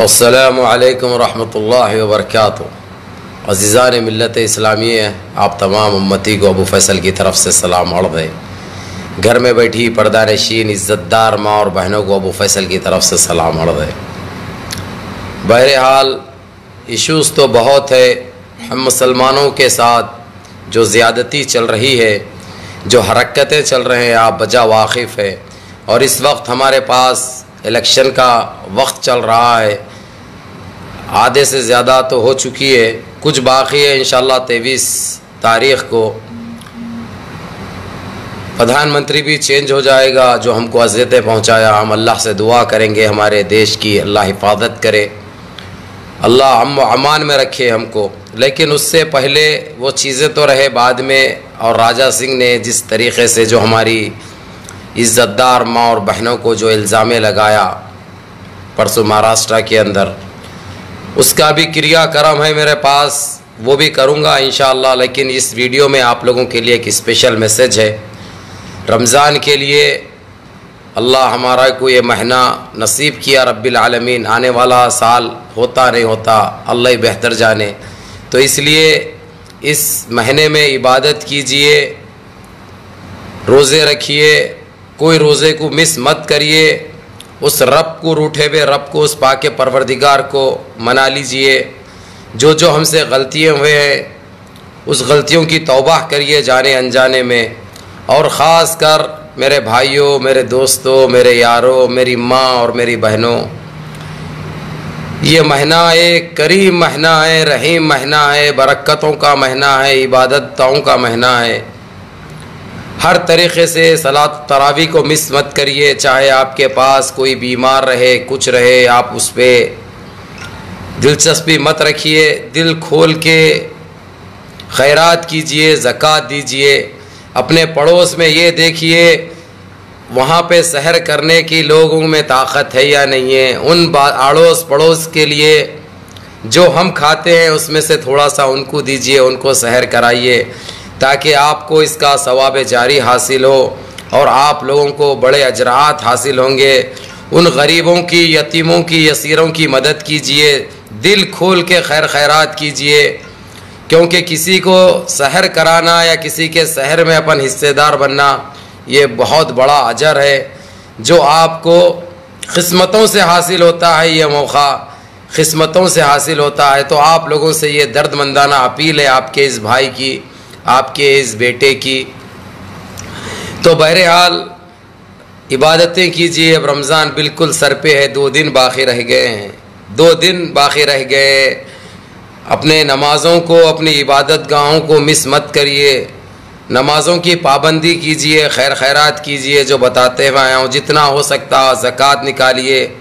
असलकम वरहमल वबरक अज़ीज़ान मिलत इस्लामी आप तमाम उम्मती को अबू फैसल की तरफ़ से सलाम अर्द है घर में बैठी पर्दा नशीन इज़्ज़तदार माँ और बहनों को अबू फैसल की तरफ़ से सलाम अर्द है बहरहाल इशूज़ तो बहुत है हम मुसलमानों के साथ जो ज़्यादती चल रही है जो हरकतें चल रहे हैं आप बजा वाकिफ़ है और इस वक्त हमारे पास इलेक्शन का वक्त चल रहा है आधे से ज़्यादा तो हो चुकी है। कुछ बाकी है इन तेईस तारीख़ को। प्रधानमंत्री भी चेंज हो जाएगा, जो हमको अजियतें पहुँचाया। हम अल्लाह से दुआ करेंगे, हमारे देश की अल्लाह हिफाजत करे। अल्लाह हम अमान में रखे हमको। लेकिन उससे पहले वो चीज़ें तो रहे बाद में, और राजा सिंह ने जिस तरीक़े से जो हमारी इज़्ज़तदार माँ और बहनों को जो इल्ज़ाम लगाया, परसों महाराष्ट्र के अंदर उसका भी क्रियाक्रम है मेरे पास, वो भी करूँगा इन लेकिन इस वीडियो में आप लोगों के लिए एक स्पेशल मैसेज है। रमज़ान के लिए अल्लाह हमारा को ये महीना नसीब किया रब्बिल आलमीन, आने वाला साल होता नहीं होता, अल्लाह बेहतर जाने। तो इसलिए इस महीने में इबादत कीजिए, रोज़े रखिए, कोई रोज़े को मिस मत करिए। उस रब को रूठे हुए, रब को उस पाके परवरदिगार को मना लीजिए। जो जो हमसे गलतियाँ हुए हैं, उस गलतियों की तौबा करिए जाने अनजाने में। और ख़ास कर मेरे भाइयों, मेरे दोस्तों, मेरे यारों, मेरी माँ और मेरी बहनों। ये महीना एक करीम महीना है रहीम महीना है बरक़तों का महीना है, इबादतों का महीना है। हर तरीक़े से सलात तरावी को मिस मत करिए। चाहे आपके पास कोई बीमार रहे, कुछ रहे, आप उस पर दिलचस्पी मत रखिए। दिल खोल के खैरात कीजिए, ज़क़़त दीजिए। अपने पड़ोस में ये देखिए, वहाँ पे सहर करने की लोगों में ताकत है या नहीं है? उन अड़ोस पड़ोस के लिए जो हम खाते हैं, उसमें से थोड़ा सा उनको दीजिए, उनको सहर कराइए। ताकि आपको इसका सवाब जारी हासिल हो और आप लोगों को बड़े अजरात हासिल होंगे। उन गरीबों की, यतीमों की, यसीरों की मदद कीजिए। दिल खोल के खैर खैरात कीजिए। क्योंकि किसी को सहर कराना या किसी के शहर में अपन हिस्सेदार बनना, ये बहुत बड़ा अजर है। जो आपको किस्मतों से हासिल होता है, ये मौका किस्मतों से हासिल होता है। तो आप लोगों से ये दर्द मंदाना अपील है आपके इस भाई की। आपके इस बेटे की। तो बहरहाल, इबादतें कीजिए, अब रमज़ान बिल्कुल सर पे है, दो दिन बाकी रह गए हैं। दो दिन बाकी रह गए। अपने नमाज़ों को, अपनी इबादत गाहों को मिस मत करिए। नमाज़ों की पाबंदी कीजिए, खैर खैरात कीजिए, जो बताते हुए आया हूँ जितना हो सकता ज़क़़त निकालिए।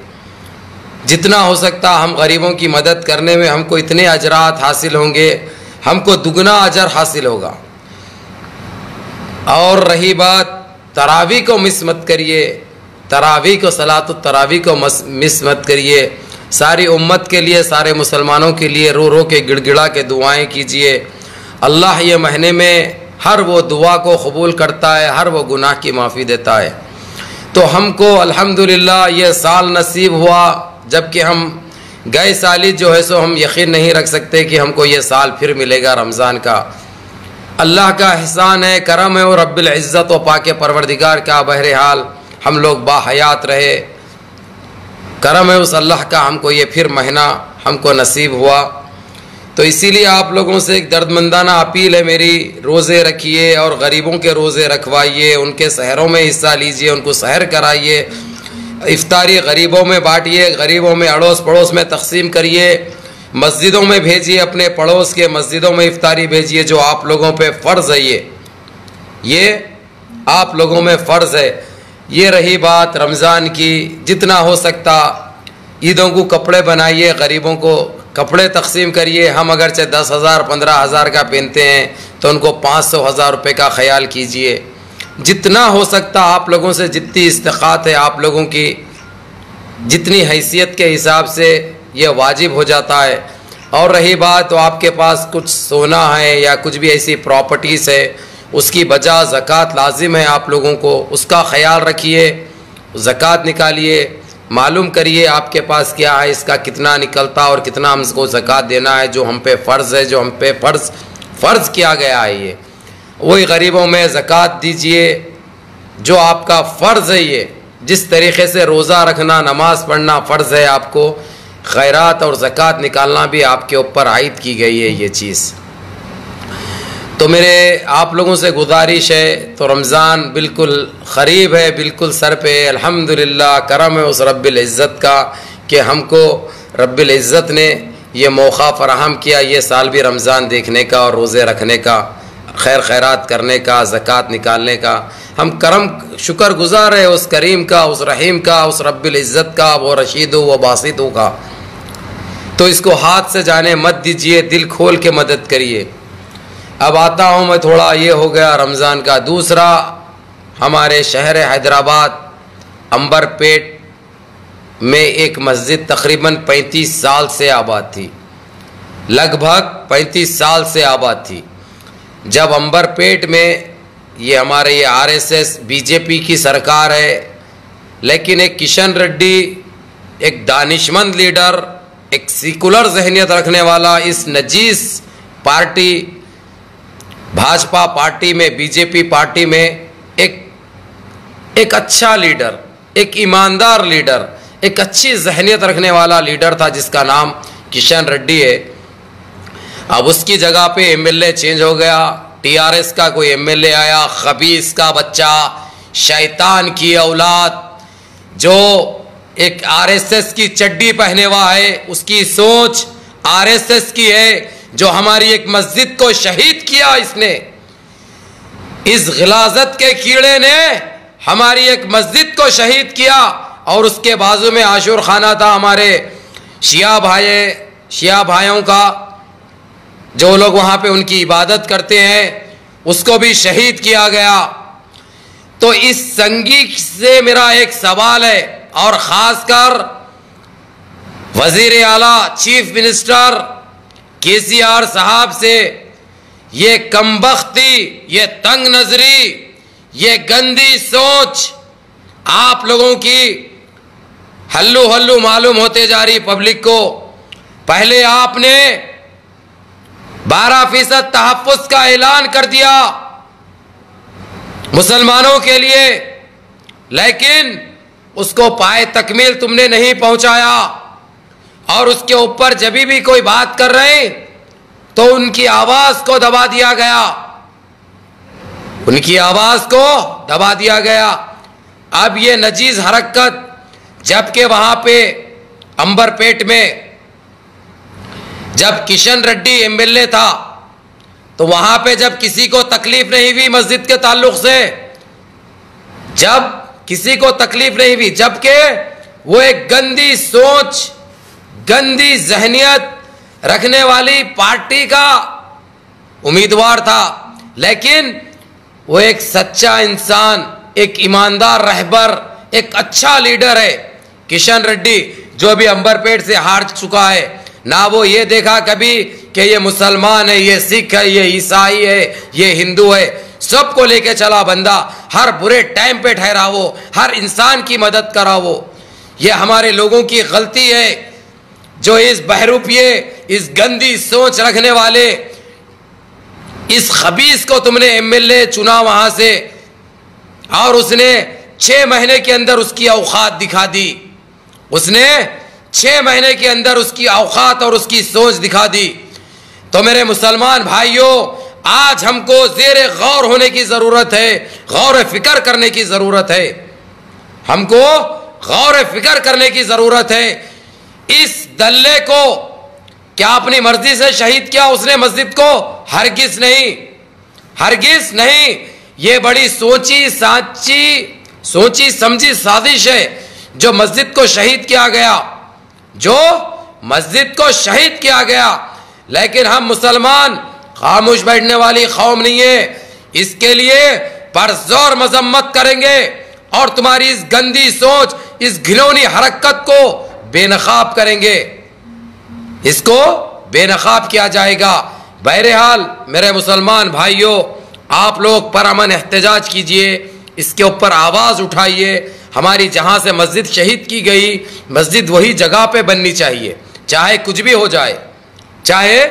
जितना हो सकता हम गरीबों की मदद करने में हमको इतने अजरात हासिल होंगे। हमको दुगना अजर हासिल होगा। और रही बात, तरावी को मिस मत करिए। तरावी को सलात तरावी को मिस मत करिए। सारी उम्मत के लिए, सारे मुसलमानों के लिए रो रो के गिड़गिड़ा के दुआएँ कीजिए। अल्लाह ये महीने में हर वो दुआ को कबूल करता है, हर वो गुनाह की माफ़ी देता है। तो हमको, अल्हम्दुलिल्लाह, ये साल नसीब हुआ, जबकि हम गए साली जो है सो हम यकीन नहीं रख सकते कि हमको ये साल फिर मिलेगा रमज़ान का। अल्लाह का एहसान है, करम है और रब्बिल्ज़्ज़त व पाक परवरदिगार का बहरहाल हम लोग बाहयात रहे। करम है उस अल्लाह का, हमको ये फिर महीना, हमको नसीब हुआ। तो इसीलिए आप लोगों से एक दर्दमंदाना अपील है मेरी, रोज़े रखिए और गरीबों के रोज़े रखवाइए, उनके शहरों में हिस्सा लीजिए, उनको सहर कराइए। इफ्तारी गरीबों में बांटिए, गरीबों में अड़ोस पड़ोस में तकसीम करिए, मस्जिदों में भेजिए, अपने पड़ोस के मस्जिदों में इफ्तारी भेजिए, जो आप लोगों पे फ़र्ज़ है ये। ये आप लोगों में फ़र्ज़ है। ये रही बात रमज़ान की, जितना हो सकता, ईदों को कपड़े बनाइए, गरीबों को कपड़े तकसीम करिए। हम अगर चाहे दस हज़ार, पंद्रह हज़ार का पहनते हैं तो उनको पाँच सौ हज़ार रुपये का ख्याल कीजिए। जितना हो सकता आप लोगों से जितनी इस्तक़ात है आप लोगों की, जितनी हैसियत के हिसाब से यह वाजिब हो जाता है। और रही बात तो आपके पास कुछ सोना है या कुछ भी ऐसी प्रॉपर्टीज़ है, उसकी बजा ज़क़़त लाजिम है आप लोगों को। उसका ख्याल रखिए, ज़क़़त निकालिए, मालूम करिए आपके पास क्या है, इसका कितना निकलता और कितना हमको ज़क़़त देना है, जो हम पे फ़र्ज़ है, जो हम पे फ़र्ज़ फ़र्ज़ किया गया है ये। वही गरीबों में ज़क़़त दीजिए, जो आपका फ़र्ज़ है ये। जिस तरीके से रोज़ा रखना, नमाज़ पढ़ना फ़र्ज़ है आपको, खैरात और ज़क़़त निकालना भी आपके ऊपर आयद की गई है ये चीज़। तो मेरे, आप लोगों से गुजारिश है तो रमज़ान बिल्कुल ख़रीब है, बिल्कुल सर पे अल्हम्दुलिल्लाह, करम है उस रब्बिल इज़्ज़त का, कि हमको रब्बिल इज़्ज़त ने ये मौका फ़राहम किया, ये साल भी रमज़ान देखने का और रोज़े रखने का। खैर खैरात करने का, ज़क़़त निकालने का। हम करम शुक्र गुज़ार है उस करीम का, उस रहीम का, उस रब्बिल इज़्ज़त का, वो रशीद, व बासित का। तो इसको हाथ से जाने मत दीजिए, दिल खोल के मदद करिए। अब आता हूँ मैं थोड़ा, ये हो गया रमज़ान का। दूसरा, हमारे शहर हैदराबाद, अंबरपेट में एक मस्जिद तकरीबन 35 साल से आबाद थी। लगभग 35 साल से आबाद थी। जब अंबरपेट में ये हमारे ये आरएसएस, बीजेपी की सरकार है, लेकिन एक किशन रेड्डी, एक दानिशमंद लीडर, एक सिकुलर जहनीत रखने वाला इस नजीस पार्टी, भाजपा पार्टी में, बीजेपी पार्टी में एक एक अच्छा लीडर, एक ईमानदार लीडर, एक अच्छी जहनीत रखने वाला लीडर था जिसका नाम किशन रेड्डी है। अब उसकी जगह पे एमएलए चेंज हो गया। टीआरएस का कोई एमएलए आया, खबीस का बच्चा, शैतान की औलाद, जो एक आरएसएस की चड्डी पहने हुआ है, उसकी सोच आरएसएस की है, जो हमारी एक मस्जिद को शहीद किया इसने। इस गिलाजत के कीड़े ने हमारी एक मस्जिद को शहीद किया और उसके बाजू में आशुर खाना था हमारे शिया भाई, शिया भाइयों का। जो लोग वहाँ पे उनकी इबादत करते हैं, उसको भी शहीद किया गया। तो इस संगी से मेरा एक सवाल है, और ख़ासकर वज़ीर आला चीफ मिनिस्टर के सी आर साहब से, ये कमबख्ती, ये तंग नजरी, ये गंदी सोच आप लोगों की हल्लू हल्लू मालूम होते जा रही पब्लिक को। पहले आपने 12 फ़ीसद तहफ़ का ऐलान कर दिया। मुसलमानों के लिए, लेकिन उसको पाए तकमील तुमने नहीं पहुँचाया। और उसके ऊपर जब भी कोई बात कर रहे तो उनकी आवाज़ को दबा दिया गया। उनकी आवाज़ को दबा दिया गया। अब ये नजीज हरकत, जबकि वहाँ पे अंबरपेट में जब किशन रेड्डी एमएलए था तो वहाँ पे जब किसी को तकलीफ़ नहीं हुई मस्जिद के ताल्लुक से, जब किसी को तकलीफ़ नहीं हुई, जबकि वो एक गंदी सोच, गंदी जहनीत रखने वाली पार्टी का उम्मीदवार था, लेकिन वो एक सच्चा इंसान, एक ईमानदार रहबर, एक अच्छा लीडर है। किशन रेड्डी, जो भी अंबरपेट से हार चुका है ना वो ये देखा कभी कि ये मुसलमान है, ये सिख है, ये ईसाई है, ये हिंदू है। सबको लेके चला बंदा, हर बुरे टाइम पे ठहरा वो हर इंसान की मदद करा वो ये हमारे लोगों की गलती है, जो इस बहरूपिये इस गंदी सोच रखने वाले, इस खबीस को तुमने एमएलए चुना वहाँ से, और उसने छह महीने के अंदर उसकी औकात दिखा दी। उसने छह महीने के अंदर उसकी औकात और उसकी सोच दिखा दी। तो मेरे मुसलमान भाइयों, आज हमको जेर गौर होने की ज़रूरत है, गौर फ़िक्र करने की ज़रूरत है। हमको गौर फ़िक्र करने की ज़रूरत है। इस दल्ले को क्या अपनी मर्ज़ी से शहीद किया उसने मस्जिद को? हरगिज नहीं। हरगिज नहीं। ये बड़ी सोची, साची, सोची, समझी साजिश है, जो मस्जिद को शहीद किया गया। जो मस्जिद को शहीद किया गया। लेकिन हम मुसलमान खामोश बैठने वाली कौम नहीं है। इसके लिए परजोर मजम्मत करेंगे और तुम्हारी इस गंदी सोच, इस घिनौनी हरकत को बेनकाब करेंगे। इसको बेनकाब किया जाएगा। बहरहाल, मेरे मुसलमान भाइयों, आप लोग पर अमन एहतजाज कीजिए, इसके ऊपर आवाज़ उठाइए। हमारी जहाँ से मस्जिद शहीद की गई, मस्जिद वही जगह पे बननी चाहिए। चाहे कुछ भी हो जाए, चाहे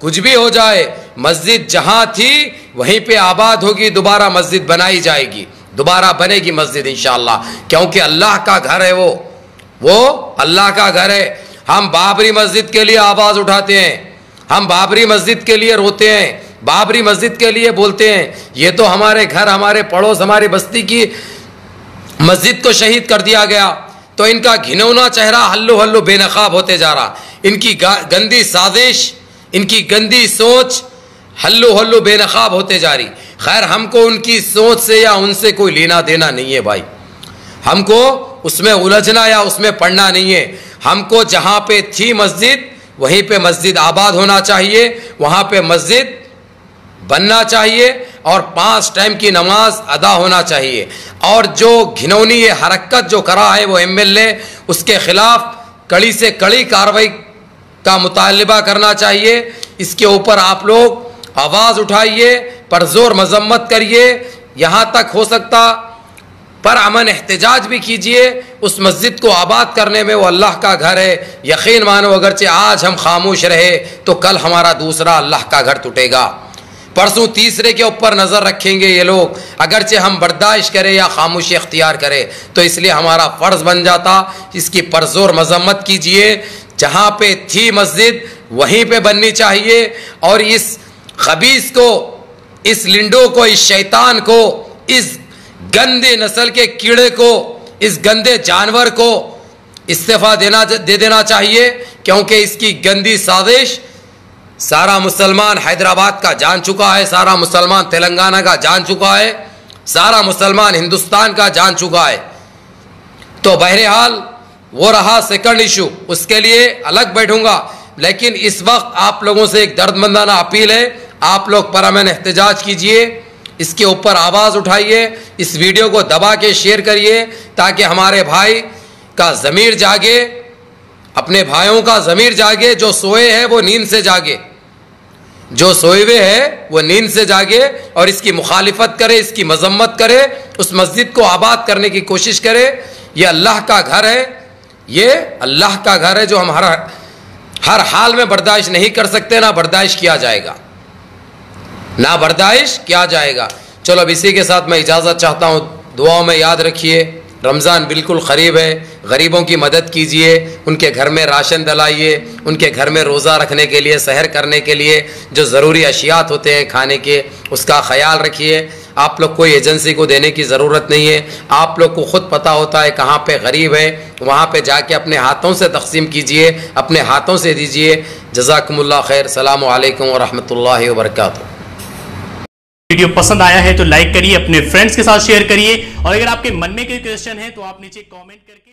कुछ भी हो जाए, मस्जिद जहाँ थी, वहीं पे आबाद होगी, दोबारा मस्जिद बनाई जाएगी। दोबारा बनेगी मस्जिद, इंशाल्लाह। क्योंकि अल्लाह का घर है वो। वो अल्लाह का घर है। हम बाबरी मस्जिद के लिए आवाज़ उठाते हैं। हम बाबरी मस्जिद के लिए रोते हैं। बाबरी मस्जिद के लिए बोलते हैं, ये तो हमारे घर, हमारे पड़ोस, हमारी बस्ती की मस्जिद को शहीद कर दिया गया। तो इनका घिनौना चेहरा हल्लो हल्लो बेनकाब होते जा रहा। इनकी गंदी साजिश, इनकी गंदी सोच हल्लो हल्लो बेनकाब होते जा रही। खैर, हमको उनकी सोच से या उनसे कोई लेना देना नहीं है भाई। हमको उसमें उलझना या उसमें पढ़ना नहीं है। हमको जहाँ पे थी मस्जिद, वहीं पे मस्जिद आबाद होना चाहिए। वहाँ पे मस्जिद बनना चाहिए और पाँच टाइम की नमाज़ अदा होना चाहिए। और जो घिनौनी ये हरकत जो करा है वो एमएलए उसके खिलाफ कड़ी से कड़ी कार्रवाई का मुतालबा करना चाहिए। इसके ऊपर आप लोग आवाज़ उठाइए, पर ज़ोर मजम्मत करिए। यहाँ तक हो सकता पर अमन एहतजाज भी कीजिए। उस मस्जिद को आबाद करने में वो अल्लाह का घर है। यकीन मानो अगरचे आज हम खामोश रहे तो कल हमारा दूसरा अल्लाह का घर टूटेगा। परसों तीसरे के ऊपर नज़र रखेंगे ये लोग। अगरचे हम बर्दाश्त करें या खामोशी अख्तियार करें तो इसलिए हमारा फ़र्ज़ बन जाता, इसकी परजोर मजम्मत कीजिए। जहाँ पे थी मस्जिद, वहीं पे बननी चाहिए। और इस खबीस को, इस लिंडो को, इस शैतान को, इस गंदे नस्ल के कीड़े को, इस गंदे जानवर को इस्तीफ़ा देना, दे देना चाहिए, क्योंकि इसकी गंदी साजिश सारा मुसलमान हैदराबाद का जान चुका है, सारा मुसलमान तेलंगाना का जान चुका है, सारा मुसलमान हिंदुस्तान का जान चुका है। तो बहरहाल, वो रहा सेकंड इशू उसके लिए अलग बैठूँगा। लेकिन इस वक्त आप लोगों से एक दर्दमंदाना अपील है, आप लोग पर अमन एहतजाज कीजिए, इसके ऊपर आवाज़ उठाइए, इस वीडियो को दबा के शेयर करिए, ताकि हमारे भाई का ज़मीर जागे, अपने भाइयों का ज़मीर जागे, जो सोए हैं वो नींद से जागे। जो सोए हुए है, वो नींद से जागे और इसकी मुखालिफत करे, इसकी मजम्मत करे, उस मस्जिद को आबाद करने की कोशिश करे। ये अल्लाह का घर है। ये अल्लाह का घर है जो हम हर हर हाल में बर्दाश्त नहीं कर सकते, ना बर्दाश्त किया जाएगा। ना बर्दाश्त किया जाएगा। चलो अब इसी के साथ मैं इजाज़त चाहता हूँ। दुआओं में याद रखिए। रमज़ान बिल्कुल ख़रीब है। गरीबों की मदद कीजिए, उनके घर में राशन दलाइए उनके घर में रोज़ा रखने के लिए सहर करने के लिए जो ज़रूरी अशियात होते हैं खाने के, उसका ख्याल रखिए। आप लोग कोई एजेंसी को देने की ज़रूरत नहीं है। आप लोग को ख़ुद पता होता है कहाँ पे गरीब है। वहाँ पे जाके अपने हाथों से तकसीम कीजिए, अपने हाथों से दीजिए। जजाकमुल्ला खैर। सलामकुम वरहमल वर्का वीडियो पसंद आया है तो लाइक करिए, अपने फ्रेंड्स के साथ शेयर करिए। और अगर आपके मन में कोई क्वेश्चन है तो आप नीचे कॉमेंट करके